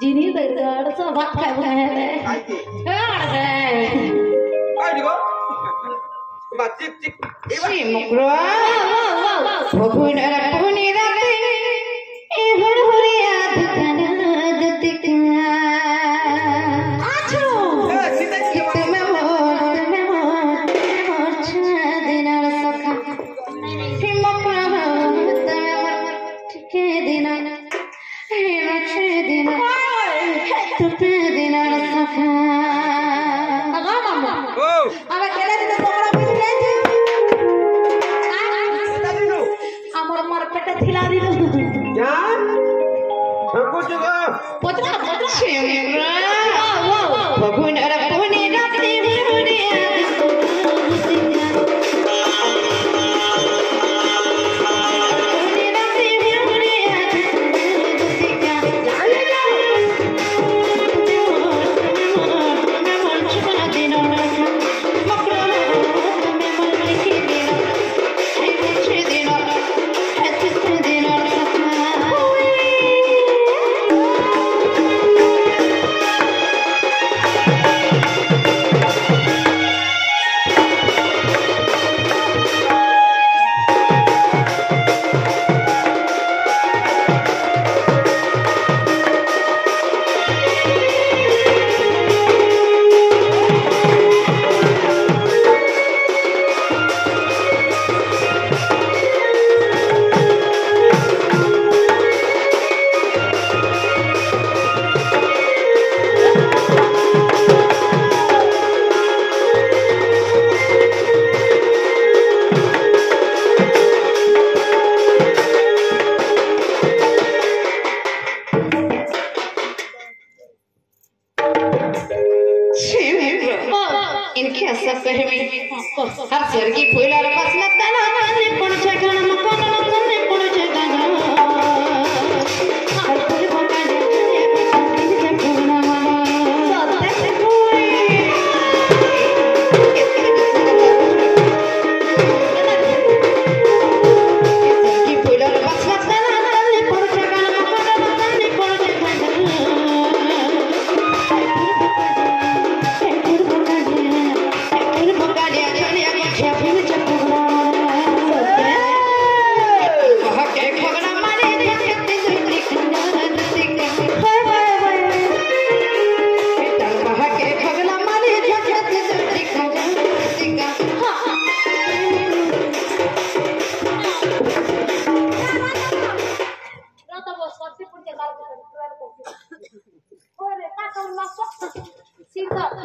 जिनी दगड सोबत काय काय गो चिप चिप ए वा मुकरो वा वा वा भगुन रपुनी रे Ah, Para que ele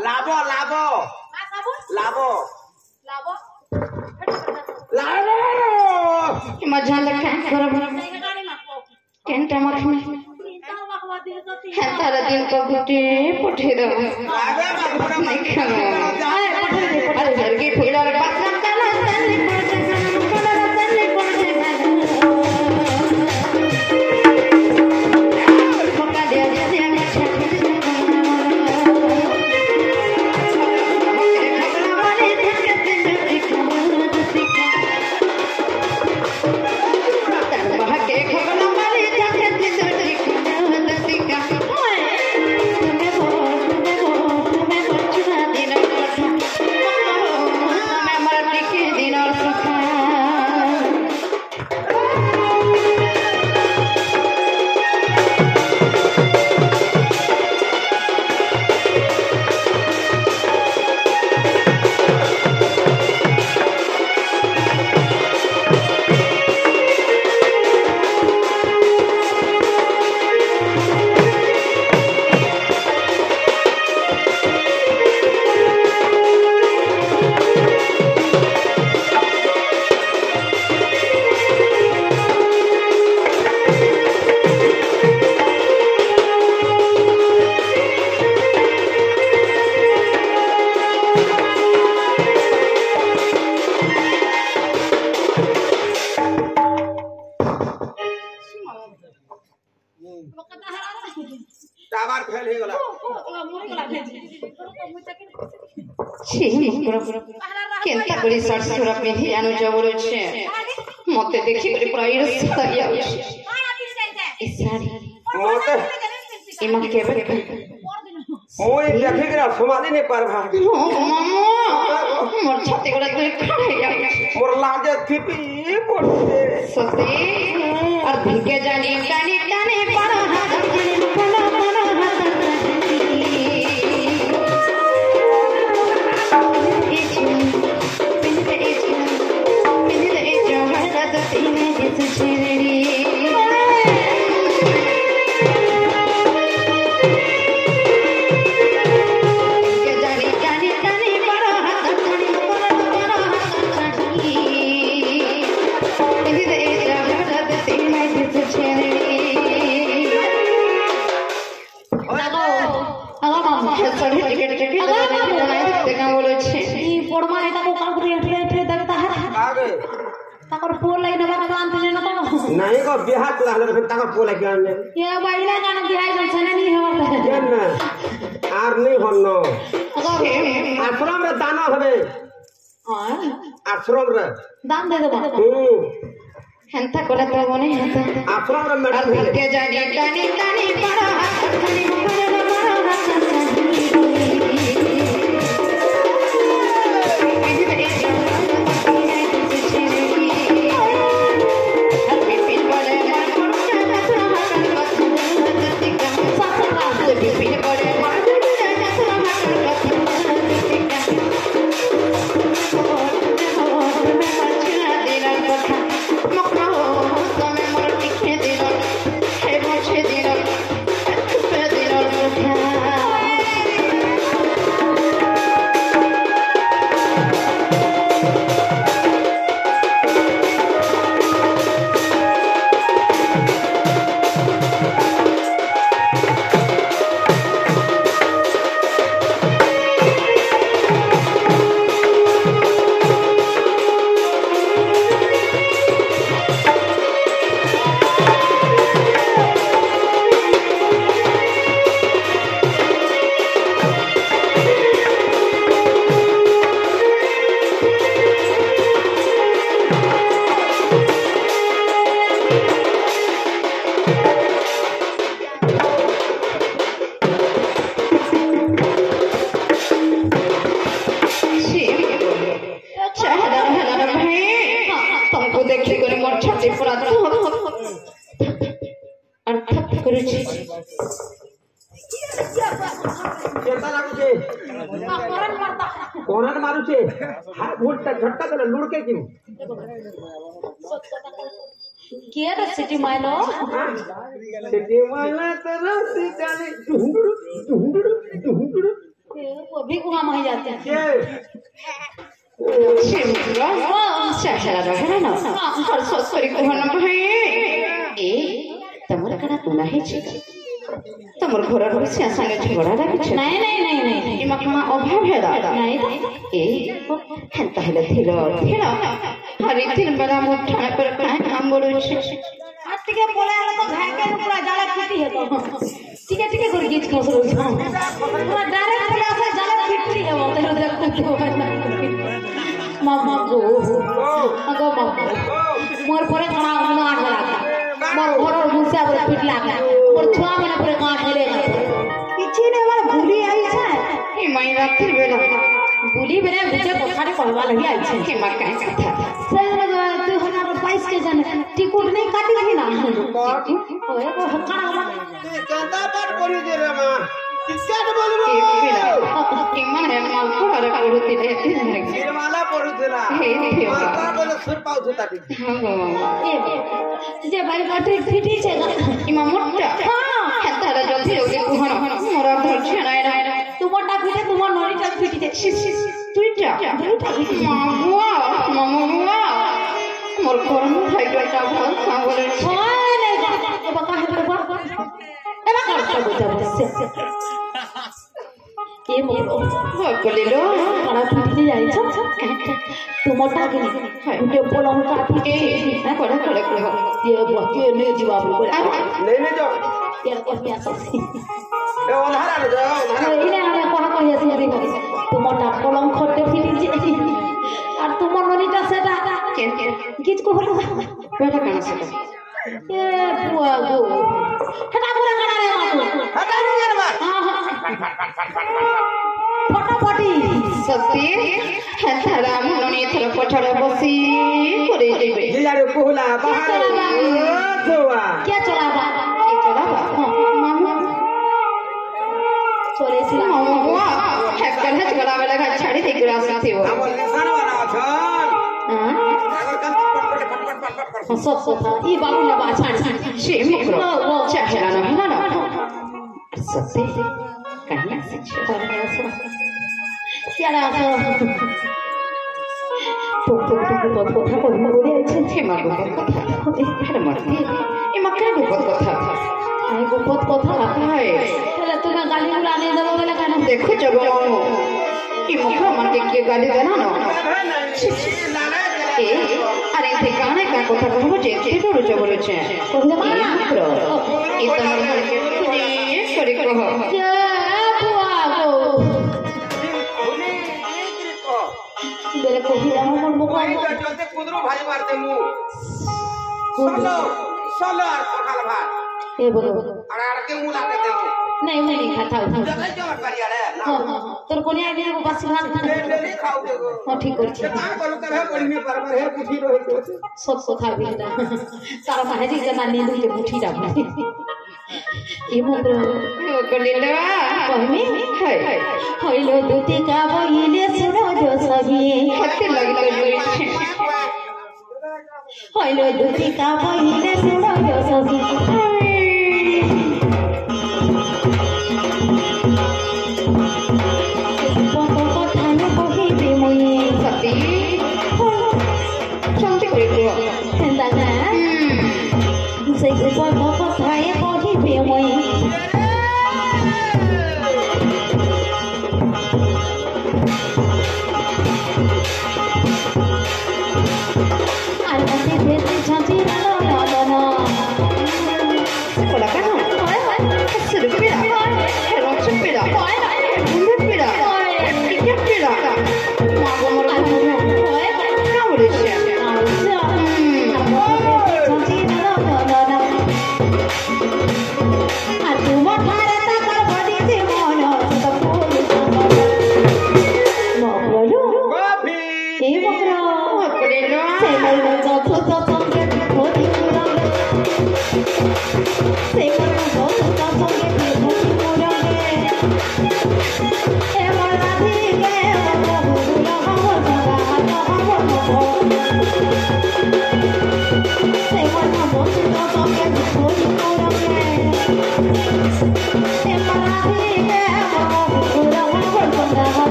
লাভ লাভ লাভ লাভ মজা লেখা করব কেনটা মাখমি হেতার দিন তো গুটি পঠে দেব। খাব। আবার ফেল হয়ে গেল। কেনতা করে শার্ট সুরা পিঁধি আনুজ বলছে? মতে দেখি করে প্রায় রাস্তা যাচ্ছে। এই শাড়ি মতে? ইমা কেবে ওই দেখে গেল সমাধি নে পারবা মামা! মোর ছাতি গুলা তুই খাড়ে যাচ্ছে মোর লাজে থিপি পড়ছে সত্যি? আর ভিকে জানি টানি টানি পারা काउंट रे रे रे दगता हर आगे ताकर पोल लई नबा नबा अंत लेना तब नहीं को बियाह तो रहले फिर ताकर पोल लई आन ले ये महिला गान बियाह जन सने नहीं होत। है जन आर नहीं होनो आश्रम रे दाना होबे हाँ आश्रम रे दान दे देबा हम्म ಎಂತ ಕೊಡತ್ತಾಗೋನೆ ಆಶ್ರಮ ಮೇಡಮ್ ಮೂರ್ತ ಝಟ್ಟಗಲ ಲುಡ್ಕೆ ಕಿನು ಕೇರ ಸಿಟಿ ಮಾಲ ಸಿಟಿ ಮಾಲ ತರ ಸಿಟಾನೆ ದುಹುಂಡು ದುಹುಂಡು ದುಹುಂಡು वो भी कुआ में जाते हैं शाशाला बघा ना हर सॉरी कोण भाई ए तमर कडा तुला हे चिका ତମର ଘର ରହିଛି ସାଙ୍ଗେ ଝଗଡ଼ା ରାଖିଛ ନାଇଁ ନାଇଁ ନାଇଁ ନାଇଁ ଏମା କଣ ଅଭାବ ହେନ୍ତା ହେଲେ ଥିଲ ଥିଲ। ହରି ବେଲା ମୁଁ ଠାଣ ପରେ କାହିଁ ଆମ୍ବଡ଼ୁଛି আর টিকে পড়ে আলো তো ঘাই কেন পুরা জালা ফিটি হেত টিকে টিকে করে গিয়ে খস রইছ পুরা ডাইরেক্ট পড়ে আসে জালা ফিটি গো মোর পরে খানা অন্য আট লাগা মোর লাগা और छुआ मन पर काट ले किछि ने हमर भूली आई छे ए माई रात्रि बेला भूली बेला मुझे बखारे कहवा लगी आई छे के मार काहे कथा सर तू हमार पैस के जन टिकट नहीं काटी लगी ना मोर ओए को हकाड़ा तू जनता बात करी दे रे माँ যে বাড়ি পাঠে ফিটিছে ইমা মোটা হ্যাঁ তারা জলদি জলদি কুহন মোরা ধরছে না না তোমারটা ফিটে তোমার নড়িটা ফিটিছে তুইটা দুইটা মামুয়া মামুয়া মোর কর্ম ভাইটা ভালো সাঙ্গলে ছয় না বাবা হেতে বাবা এবার কাটতে বসে বলিল তারা ফিরতে যাইছ তোমার ডাকে ଗୋଟେ ପଲଙ୍କା ଫୁଟେଇ କରେ କରେ କହ ସିଏ ବସିଏ ନେଇ ଯିବା ବୋଲି ନେଇ ନେଇ ଯାଅ তোমারটা কলঙ্কতে ফিরিছে আর তোমার ননিটা সেটা গীত কবল কোনটা কেন সেটা এ বুয়া গো হেটা পুরা কাটা রে মা হেটা রে মা হ্যাঁ হ্যাঁ ফটাফটি সত্যি? হ্যাঁ তারা মনে নিয়ে থর পছড়ে বসি করে দেবে। জিয়ারে কোহলা বাহারে জোয়া কে চলাবা কি চলাবা মামু। চলেছিলাম। মামু বুয়া হেকর হেচ গলা বেলা ঘাট ছাড়ি থেকে আসতে আমার নিশান বানা আছন হ্যাঁ আগর কান পট পট পট পট পট পট সব কথা। ই বাবু না বাছাড় সে মুখর চাহেলা না হেলা না সত্যি? কাহিনী আছে কত কথা বলে আছে হে মা গোপন কথা হেলা মারতি এ মা কেন গোপন কথা আই গোপত কথা হায় তাহলে তুমি গালি গুলো আনিয়ে দেবো বলে কেন দেখো জগ মামু এই মুখ আমাকে কে গালি দেনা না আরে এতে কানে কা কথা কহবো কে তোমার বেলে আমার মন মুখ ভাই চলতে কুদরু ভাই মারতে মু সলো সলো আর সকাল ভাত। এ বলো। আর আর কে মু লাগে দেবো নাই নাই নাই উঠা দেখাই জমা পারি আরে না। তোর কোনে আইডিয়া গো বাসি ভাত ডেলি খাও দেবো হ্যাঁ ঠিক করছি। সে কাম করু তবে পড়িনি পারবার হে পুঠি রই তো সব কথা বিনা তার মাহেরি জানা নিয়ে দিতে বুঠি রাখবে ನೋಡ್ಕೊಂಡಿದ್ದವಾ ಒಮ್ಮೆ ಹೊಯ್ಲು ದುತಿಕ ಬೊಯಿಲೆ ಸುರೋದು ಸಗಿ ಹೊಯ್ಲು ದುತಿಕ ಬೊಯಿಲೆ ಸುರೋದು ಸಗಿ Say goodbye.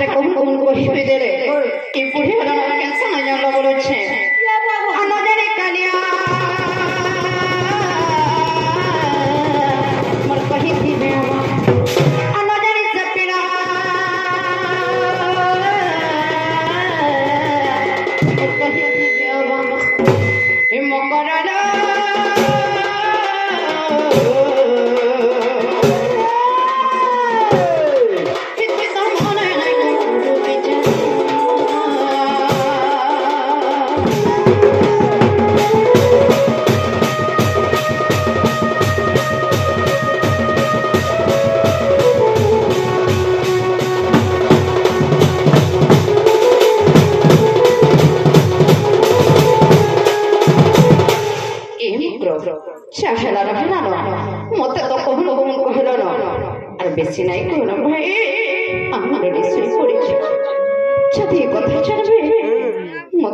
কেন কথাটা কবুল কবুল কহিবে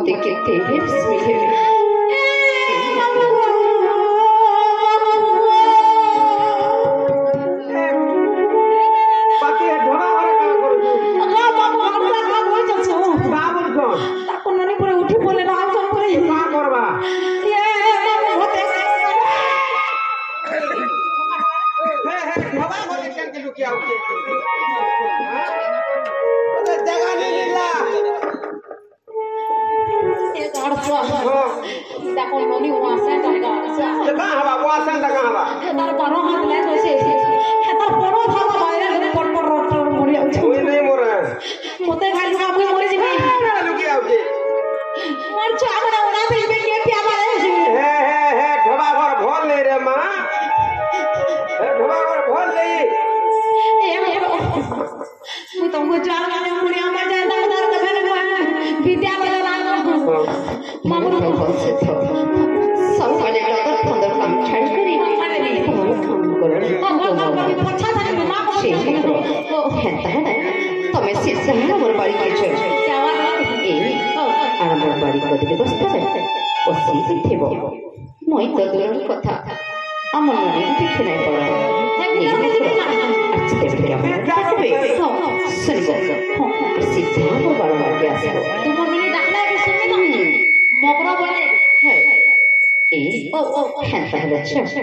মতে কেতে হেসি হেবে বাকি মিত্র হ্যাঁ তাহলে তুমি সিদ্ধ আমার বাড়ি গিয়েছো এই আর আমার বাড়ি কদিকে বসতে বসেই থেব মই তো দূরের কথা। আমার মনে দেখে নাই পড়া। এই মিত্র আজকে থেকে আমার ডাকবে শুনব সিদ্ধ আমার বারো is oh, handsome the church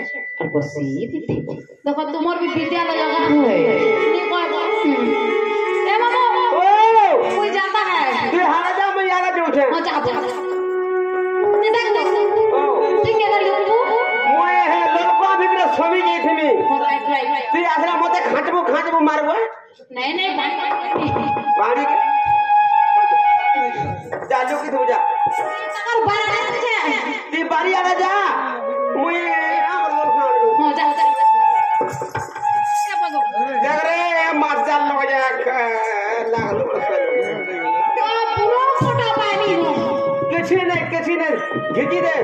और वो सीधी थी देखो तुम्हार भी विद्यालय जगह है। नहीं कोई बात हम्म। ए मामा ओ। कोई जाता है? ये हारा जा मैं यारा जो उठे हाँ जा जा ये देख देख ठीक है ना लोगो मोए है लोगो अभी मेरा स्वामी गई थी मैं राइट राइट तू आखरा मते खाटबो खाटबो मारबो नहीं नहीं भाई बाड़ी के जा जो की तू जा। और बड़ा है মারিয়ারা যা। মুই দেখরে মাজার লগে যা লাগল কিছু নাই কিছু নাই ঘেটি দে।